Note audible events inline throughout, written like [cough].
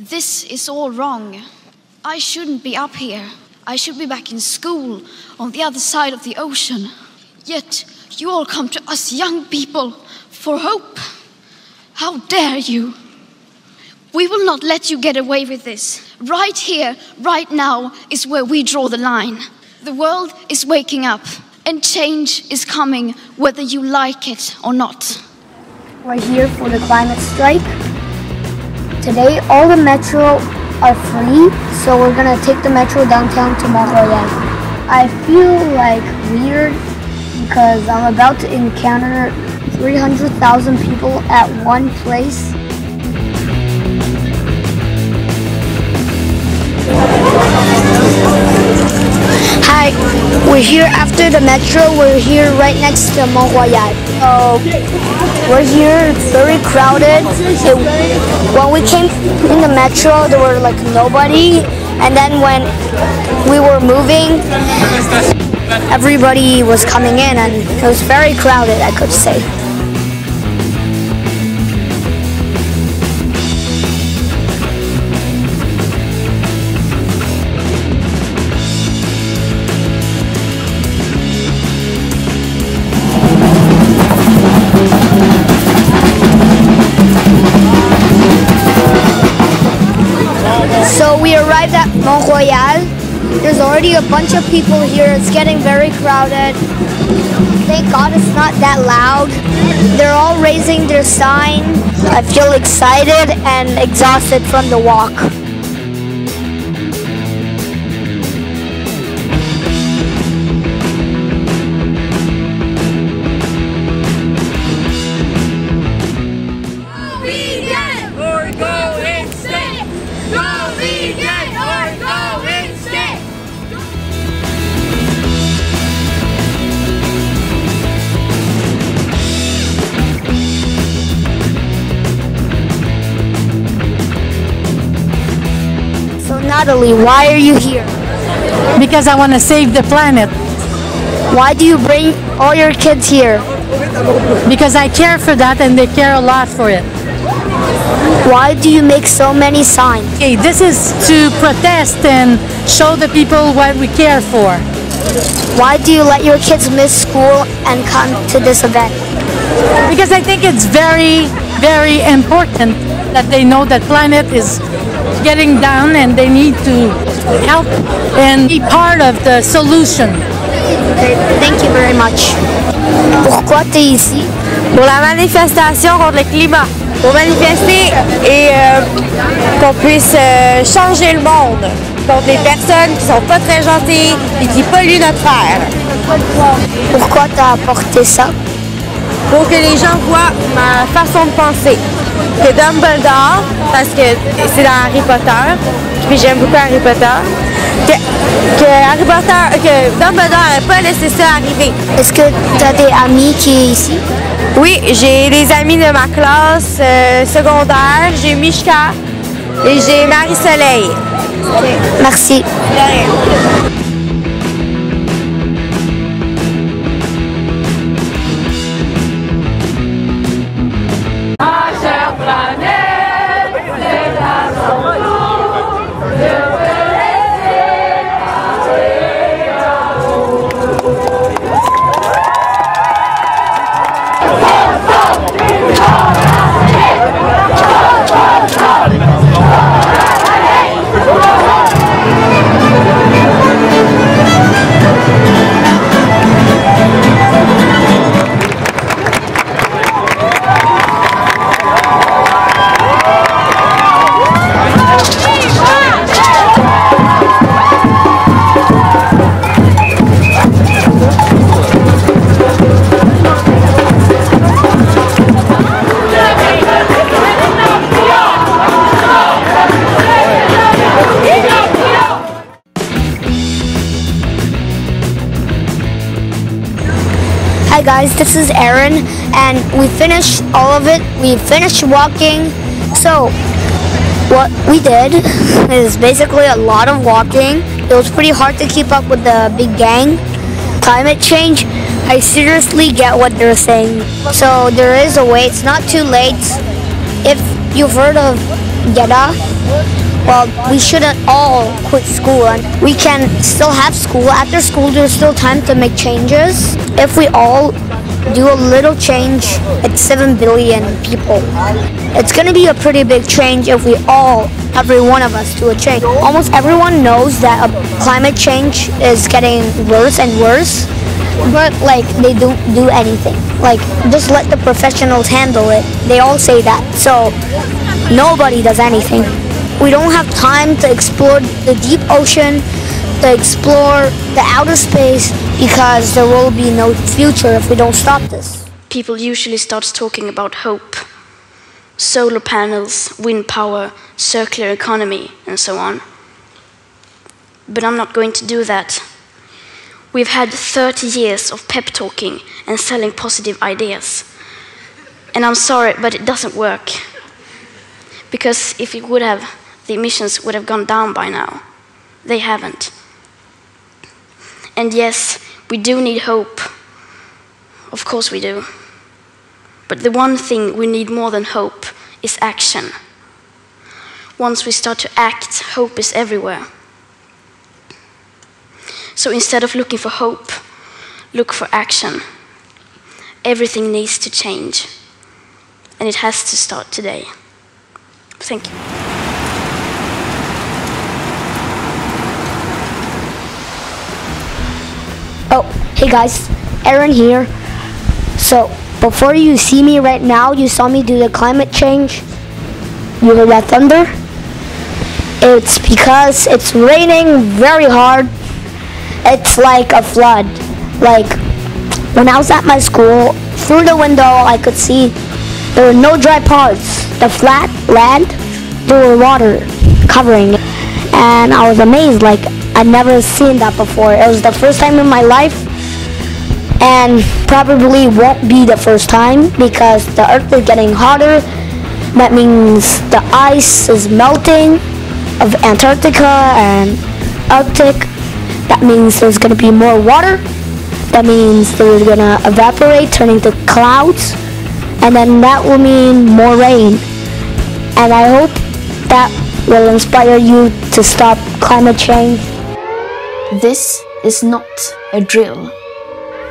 This is all wrong. I shouldn't be up here. I should be back in school on the other side of the ocean. Yet you all come to us young people for hope. How dare you? We will not let you get away with this. Right here, right now, is where we draw the line. The world is waking up, and change is coming whether you like it or not. We're here for the climate strike. Today, all the metro are free, so we're gonna take the metro downtown to Mont I feel like weird because I'm about to encounter 300,000 people at one place. Hi, we're here after the metro. We're here right next to Mont Royal. So we're here. Very crowded. It, when we came in the metro, there were like nobody, and then when we were moving, everybody was coming in, and it was very crowded. I could say. There's already a bunch of people here. It's getting very crowded. Thank God it's not that loud. They're all raising their sign. I feel excited and exhausted from the walk. Why are you here? because I want to save the planet. Why do you bring all your kids here? Because I care for that and they care a lot for it. Why do you make so many signs? Okay, this is to protest and show the people what we care for. Why do you let your kids miss school and come to this event? Because I think it's very, very important that they know that planet is getting down and they need to help and be part of the solution. Thank you very much. Pourquoi tu es ici? pour la manifestation contre le climat. Pour manifester et euh, qu'on puisse euh, changer le monde contre les personnes qui sont pas très gentilles et qui polluent notre terre. Pourquoi tu as apporté ça? Pour que les gens voient ma façon de penser. Que Dumbledore, parce que c'est dans Harry Potter, puis j'aime beaucoup Harry Potter, que, que Harry Potter, que Dumbledore n'aurait pas laissé ça arriver. Est-ce que tu as des amis qui sont ici? Oui, j'ai des amis de ma classe euh, secondaire, j'ai Mishka et j'ai Marie-Soleil. Merci. Hi guys, this is Aaron, and we finished all of it. We finished walking. So, what we did [laughs] is basically a lot of walking. It was pretty hard to keep up with the big gang. Climate change, I seriously get what they're saying. So, there is a way, it's not too late. If you've heard of Yada. Well, we shouldn't all quit school and we can still have school. After school, there's still time to make changes. If we all do a little change, it's 7 billion people. It's gonna be a pretty big change if we all, every one of us, do a change. Almost everyone knows that climate change is getting worse and worse, but like they don't do anything. Like just let the professionals handle it. They all say that. So nobody does anything. We don't have time to explore the deep ocean, to explore the outer space because there will be no future if we don't stop this. People usually start talking about hope. Solar panels, wind power, circular economy, and so on. But I'm not going to do that. We've had 30 years of pep talking and selling positive ideas. And I'm sorry, but it doesn't work. Because if it would have, the emissions would have gone down by now. They haven't. And yes, we do need hope. Of course we do. But the one thing we need more than hope is action. Once we start to act, hope is everywhere. So instead of looking for hope, look for action. Everything needs to change. And it has to start today. Thank you. Hey guys, Aaron here. So, before you see me right now, you saw me do the climate change. You heard that thunder? It's because it's raining very hard. It's like a flood. Like, when I was at my school, through the window, I could see there were no dry parts. The flat land, there were water covering it. And I was amazed, like, I'd never seen that before. It was the first time in my life and probably won't be the first time because the earth is getting hotter. That means the ice is melting of Antarctica and Arctic. That means there's going to be more water. That means there's going to evaporate, turning to clouds. And then that will mean more rain. And I hope that will inspire you to stop climate change. This is not a drill.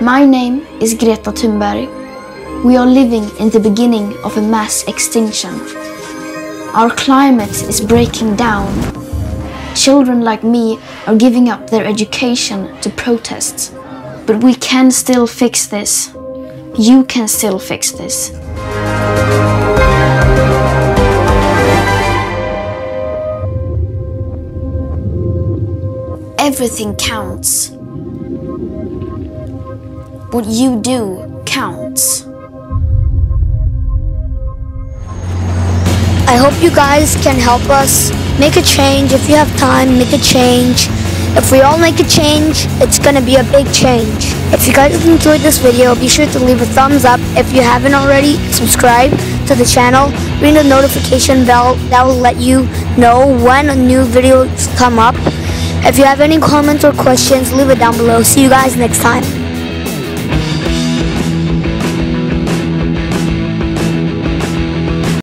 My name is Greta Thunberg. We are living in the beginning of a mass extinction. Our climate is breaking down. Children like me are giving up their education to protest. But we can still fix this. You can still fix this. Everything counts. What you do counts. I hope you guys can help us make a change. If you have time, make a change. If we all make a change, it's gonna be a big change. If you guys enjoyed this video, be sure to leave a thumbs up. If you haven't already, subscribe to the channel. Ring the notification bell. That will let you know when a new videos come up. If you have any comments or questions, leave it down below. See you guys next time.